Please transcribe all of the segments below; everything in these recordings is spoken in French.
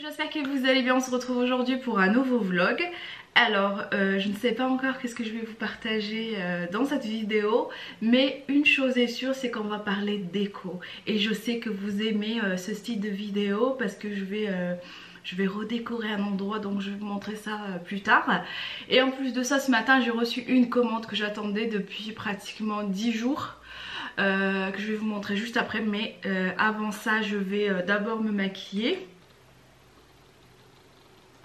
j'espère que vous allez bien, on se retrouve aujourd'hui pour un nouveau vlog alors, euh, je ne sais pas encore qu'est-ce que je vais vous partager euh, dans cette vidéo, mais une chose est sûre, c'est qu'on va parler déco. Et je sais que vous aimez euh, ce style de vidéo parce que je vais, je vais redécorer un endroit, donc je vais vous montrer ça plus tard. Et en plus de ça, ce matin, j'ai reçu une commande que j'attendais depuis pratiquement 10 jours. que je vais vous montrer juste après, mais avant ça, je vais d'abord me maquiller.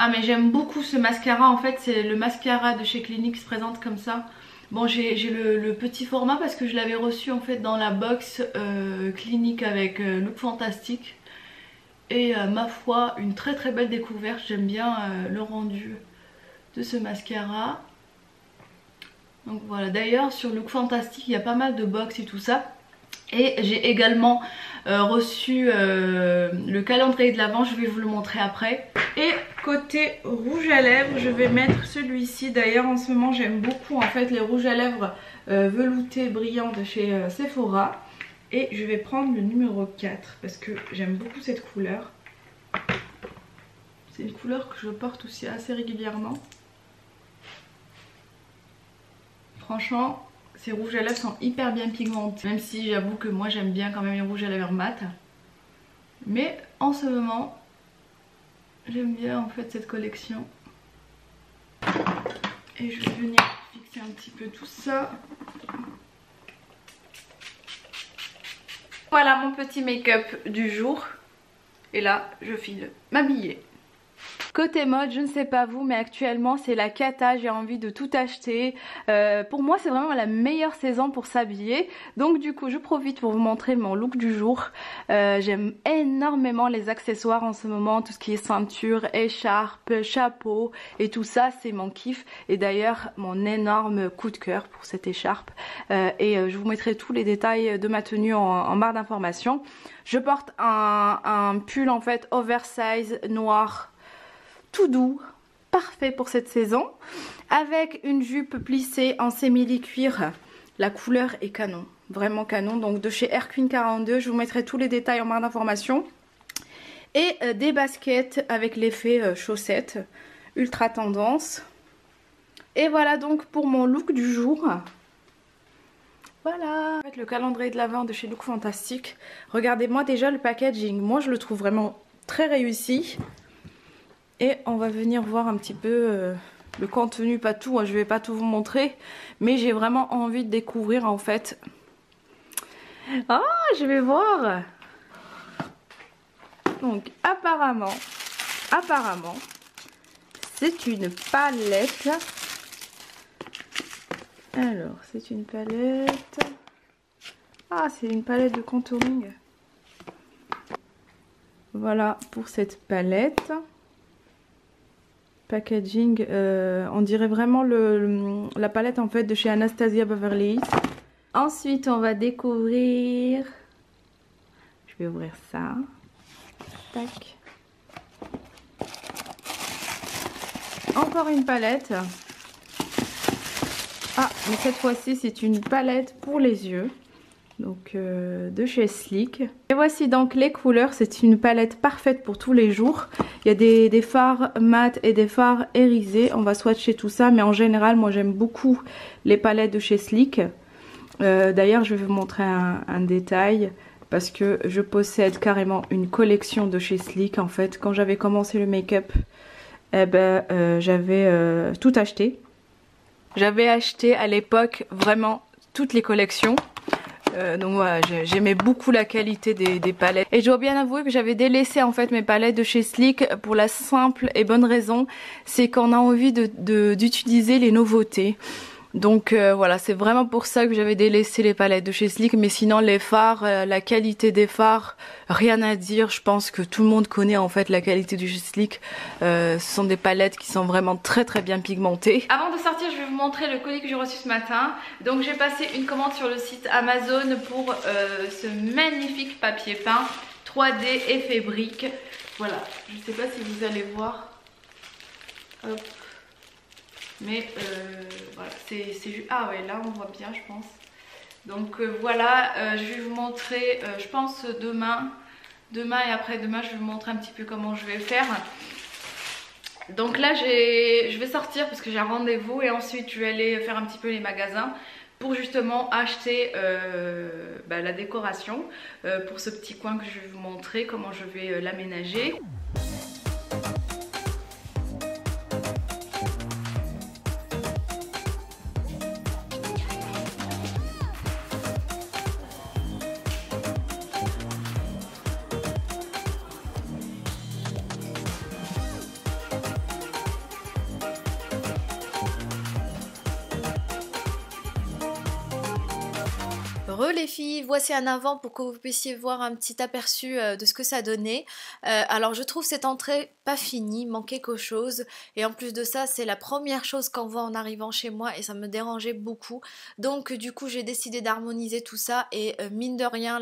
Ah mais j'aime beaucoup ce mascara. En fait c'est le mascara de chez Clinique se présente comme ça. Bon j'ai le, petit format parce que je l'avais reçu en fait dans la box euh, Clinique avec euh, Look Fantastique. Et euh, ma foi une très très belle découverte. J'aime bien le rendu de ce mascara. Donc voilà. D'ailleurs sur Look Fantastique il y a pas mal de box et tout ça. Et j'ai également reçu le calendrier de l'avant, je vais vous le montrer après. Et côté rouge à lèvres, je vais mettre celui-ci. D'ailleurs, en ce moment, j'aime beaucoup en fait les rouges à lèvres euh, veloutés brillants chez euh, Sephora. Et je vais prendre le numéro 4 parce que j'aime beaucoup cette couleur. C'est une couleur que je porte aussi assez régulièrement. Franchement, ces rouges à lèvres sont hyper bien pigmentés. Même si j'avoue que moi j'aime bien quand même les rouges à lèvres mat. Mais en ce moment, J'aime bien en fait cette collection. Et je vais venir fixer un petit peu tout ça. Voilà mon petit make-up du jour. Et là, je file m'habiller. Côté mode, je ne sais pas vous, mais actuellement c'est la cata, j'ai envie de tout acheter. Euh, pour moi c'est vraiment la meilleure saison pour s'habiller. Donc du coup je profite pour vous montrer mon look du jour. Euh, j'aime énormément les accessoires en ce moment, tout ce qui est ceinture, écharpe, chapeau et tout ça c'est mon kiff. Et d'ailleurs mon énorme coup de cœur pour cette écharpe. Euh, et je vous mettrai tous les détails de ma tenue en, barre d'informations. Je porte un, un pull en fait oversize noir tout doux, parfait pour cette saison. Avec une jupe plissée en sémili-cuir. La couleur est canon, vraiment canon. Donc de chez Queen 42, je vous mettrai tous les détails en barre d'information. Et euh, des baskets avec l'effet euh, chaussette, ultra tendance. Et voilà donc pour mon look du jour. Voilà le calendrier de l'avant de chez Look Fantastique. Regardez-moi déjà le packaging. Moi je le trouve vraiment très réussi. Et on va venir voir un petit peu euh, le contenu, pas tout, hein, je vais pas tout vous montrer. Mais j'ai vraiment envie de découvrir en fait. Ah, je vais voir Donc apparemment, apparemment, c'est une palette. Alors, c'est une palette. Ah, c'est une palette de contouring. Voilà pour cette palette packaging, euh, on dirait vraiment le, la palette en fait de chez Anastasia Beverly. Ensuite, on va découvrir... Je vais ouvrir ça. Tac. Encore une palette. Ah, mais cette fois-ci, c'est une palette pour les yeux donc euh, de chez Sleek. Et voici donc les couleurs, c'est une palette parfaite pour tous les jours. Il y a des, fards mat et des fards irisés, on va swatcher tout ça, mais en général moi j'aime beaucoup les palettes de chez Sleek. Euh, d'ailleurs je vais vous montrer un, détail parce que je possède carrément une collection de chez Sleek en fait. Quand j'avais commencé le make-up, eh ben, euh, j'avais tout acheté. J'avais acheté à l'époque vraiment toutes les collections. Euh, donc voilà, j'aimais beaucoup la qualité des, palettes. Et je dois bien avouer que j'avais délaissé en fait mes palettes de chez Sleek pour la simple et bonne raison, c'est qu'on a envie d'utiliser les nouveautés. Donc euh, voilà, c'est vraiment pour ça que j'avais délaissé les palettes de chez Sleek. Mais sinon, les fards, euh, la qualité des fards, rien à dire. Je pense que tout le monde connaît en fait la qualité du chez Sleek. Euh, ce sont des palettes qui sont vraiment très très bien pigmentées. Avant de sortir, je vais vous montrer le colis que j'ai reçu ce matin. Donc j'ai passé une commande sur le site Amazon pour ce magnifique papier peint 3D effet brique. Voilà, je ne sais pas si vous allez voir. Hop. Mais euh, voilà, c'est juste... Ah ouais, là on voit bien je pense. Donc euh, voilà, euh, je vais vous montrer, je pense demain, demain et après-demain je vais vous montrer un petit peu comment je vais faire. Donc là je vais sortir parce que j'ai un rendez-vous et ensuite je vais aller faire un petit peu les magasins pour justement acheter euh, bah, la décoration euh, pour ce petit coin que je vais vous montrer comment je vais euh, l'aménager. les filles, voici un avant pour que vous puissiez voir un petit aperçu euh, de ce que ça donnait. Euh, alors je trouve cette entrée pas finie, manquait quelque chose et en plus de ça c'est la première chose qu'on voit en arrivant chez moi et ça me dérangeait beaucoup. Donc du coup j'ai décidé d'harmoniser tout ça et euh, mine de rien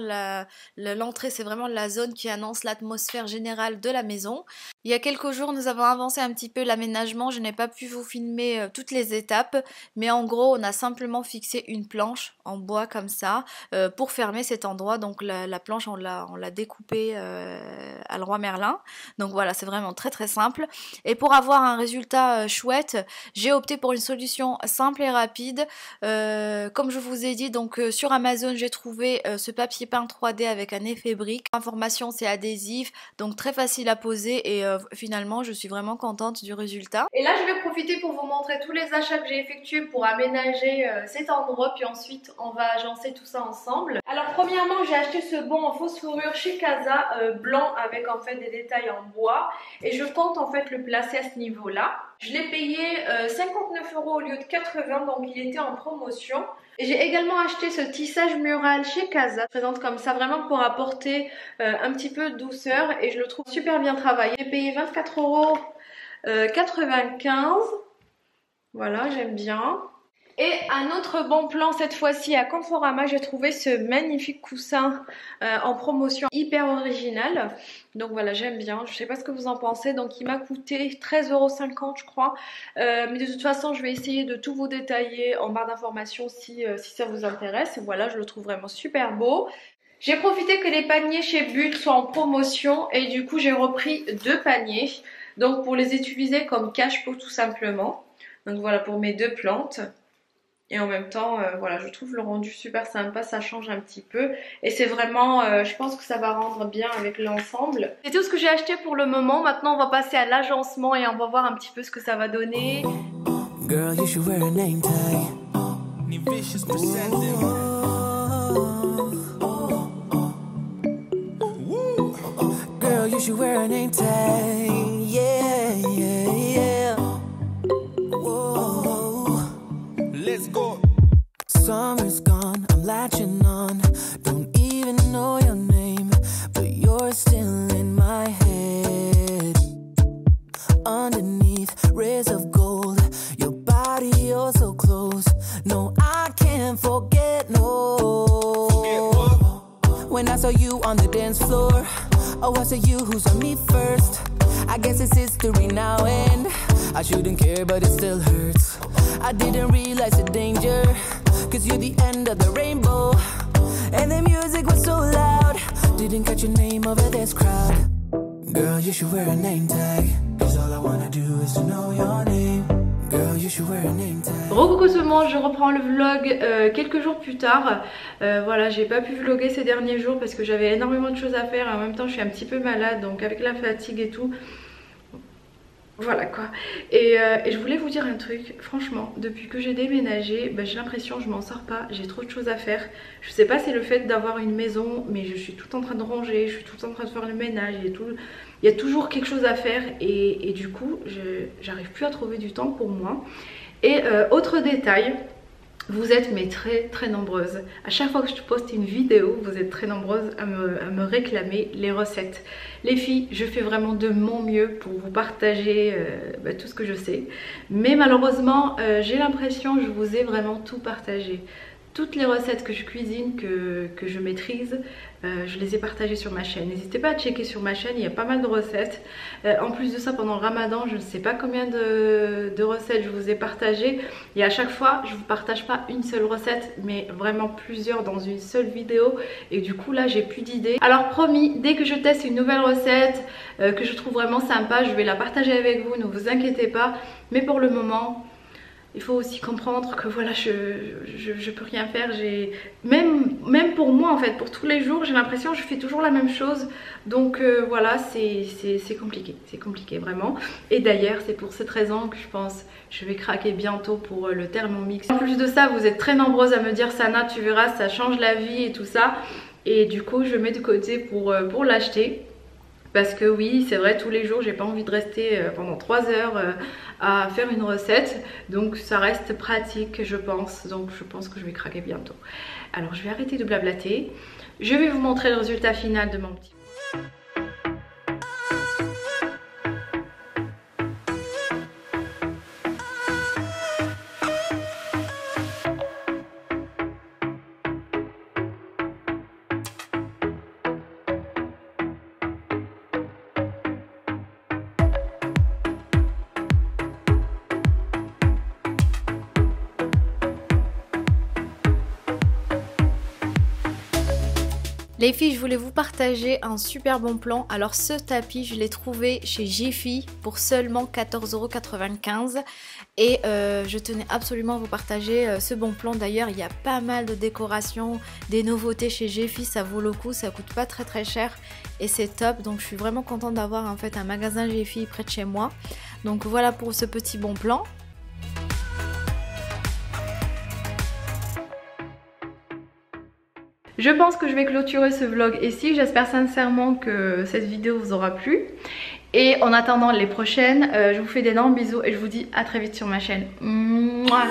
l'entrée c'est vraiment la zone qui annonce l'atmosphère générale de la maison. Il y a quelques jours nous avons avancé un petit peu l'aménagement, je n'ai pas pu vous filmer toutes les étapes mais en gros on a simplement fixé une planche en bois comme ça euh, pour fermer cet endroit. Donc la, planche, on l'a, on l'a découpée euh, à le roi Merlin. Donc voilà, c'est vraiment très très simple. Et pour avoir un résultat euh, chouette, j'ai opté pour une solution simple et rapide. comme je vous ai dit, donc sur Amazon, j'ai trouvé ce papier peint 3D avec un effet brique. Information, c'est adhésif, donc très facile à poser et finalement, je suis vraiment contente du résultat. Et là, je vais profiter pour vous montrer tous les achats que j'ai effectués pour aménager cet endroit, puis ensuite, on va agencer tout ça ensemble. Alors premièrement j'ai acheté ce bon en fausse fourrure chez Casa euh, blanc avec en fait des détails en bois et je compte en fait le placer à ce niveau là. Je l'ai payé 59 euh, euros au lieu de 80 donc il était en promotion. J'ai également acheté ce tissage mural chez Casa, présente comme ça vraiment pour apporter euh, un petit peu de douceur et je le trouve super bien travaillé. J'ai payé 24 euros 95. Voilà, j'aime bien. Et un autre bon plan cette fois-ci à Conforama, j'ai trouvé ce magnifique coussin euh, en promotion hyper original. Donc voilà, j'aime bien. Je sais pas ce que vous en pensez. Donc il m'a coûté 13,50€ je crois. Euh, mais de toute façon, je vais essayer de tout vous détailler en barre d'informations si, euh, si ça vous intéresse. Voilà, je le trouve vraiment super beau. J'ai profité que les paniers chez But soient en promotion et du coup j'ai repris deux paniers. Donc pour les utiliser comme cache-pot tout simplement. Donc voilà pour mes deux plantes. Et en même temps, euh, voilà, je trouve le rendu super sympa, ça change un petit peu. Et c'est vraiment, euh, je pense que ça va rendre bien avec l'ensemble. C'est tout ce que j'ai acheté pour le moment. Maintenant, on va passer à l'agencement et on va voir un petit peu ce que ça va donner. Girl, you should wear a name tag. Underneath rays of gold, your body, you're so close. No, I can't forget, no. When I saw you on the dance floor, oh, I saw you who saw me first. I guess it's history now, and I shouldn't care, but it still hurts. I didn't realize the danger, cause you're the end of the rainbow. And the music was so loud, didn't catch your name over this crowd. Girl, you should wear a name tag, tout le monde, je reprends le vlog euh, quelques jours plus tard. Euh, voilà, j'ai pas pu vlogger ces derniers jours parce que j'avais énormément de choses à faire. En même temps, je suis un petit peu malade, donc avec la fatigue et tout, voilà quoi. Euh, et, je voulais vous dire un truc, franchement, depuis que j'ai déménagé, bah, j'ai l'impression que je m'en sors pas, j'ai trop de choses à faire. Je sais pas c'est le fait d'avoir une maison, mais je suis tout en train de ranger, je suis tout en train de faire le ménage, il y a, tout, il y a toujours quelque chose à faire et, du coup, j'arrive plus à trouver du temps pour moi. Et euh, autre détail, vous êtes mais très très nombreuses. À chaque fois que je poste une vidéo, vous êtes très nombreuses à me, réclamer les recettes. Les filles, je fais vraiment de mon mieux pour vous partager euh, bah, tout ce que je sais. Mais malheureusement, euh, j'ai l'impression que je vous ai vraiment tout partagé. Toutes les recettes que je cuisine, que, je maîtrise, euh, je les ai partagées sur ma chaîne. N'hésitez pas à checker sur ma chaîne, il y a pas mal de recettes. Euh, en plus de ça, pendant le ramadan, je ne sais pas combien de, de, recettes je vous ai partagées. Et à chaque fois, je ne vous partage pas une seule recette, mais vraiment plusieurs dans une seule vidéo. Et du coup, là, j'ai plus d'idées. Alors promis, dès que je teste une nouvelle recette, euh, que je trouve vraiment sympa, je vais la partager avec vous, ne vous inquiétez pas. Mais pour le moment, il faut aussi comprendre que voilà je, je, peux rien faire. Même, même pour moi en fait pour tous les jours j'ai l'impression que je fais toujours la même chose. Donc euh, voilà c'est compliqué. C'est compliqué vraiment. Et d'ailleurs c'est pour cette raison que je pense je vais craquer bientôt pour euh, le Thermomix en plus de ça vous êtes très nombreuses à me dire Sana tu verras ça change la vie et tout ça. Et du coup je mets de côté pour, euh, pour l'acheter parce que oui, c'est vrai, tous les jours, j'ai pas envie de rester euh, pendant 3 heures euh, à faire une recette. Donc ça reste pratique, je pense. Donc je pense que je vais craquer bientôt. Alors je vais arrêter de blablater. Je vais vous montrer le résultat final de mon petit... Les filles, je voulais vous partager un super bon plan. Alors ce tapis, je l'ai trouvé chez Jiffy pour seulement 14,95€ et euh, je tenais absolument à vous partager euh, ce bon plan. D'ailleurs, il y a pas mal de décorations, des nouveautés chez Jiffy, ça vaut le coup, ça coûte pas très très cher et c'est top. Donc je suis vraiment contente d'avoir en fait un magasin Jiffy près de chez moi. Donc voilà pour ce petit bon plan. Je pense que je vais clôturer ce vlog ici. J'espère sincèrement que cette vidéo vous aura plu. Et en attendant les prochaines, euh, je vous fais d'énormes bisous et je vous dis à très vite sur ma chaîne. Mouah